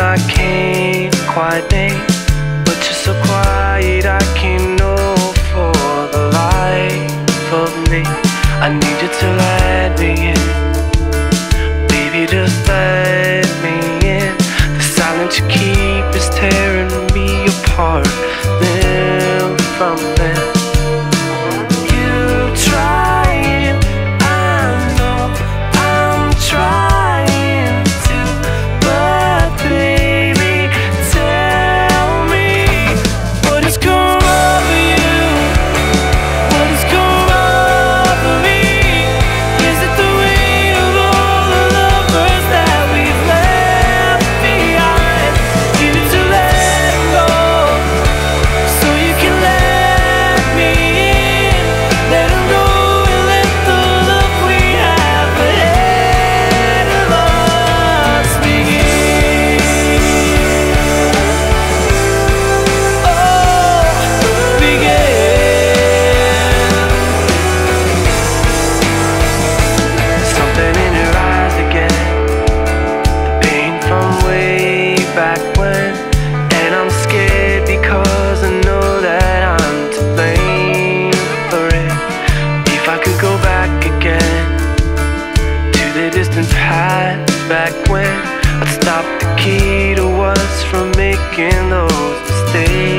I can't quite name But you're so quiet I can't know for the life of me. I need you to let me in. Baby just let me in. The silence you keep is tearing me apart. Live from there back when I stopped the key to what's from making those mistakes.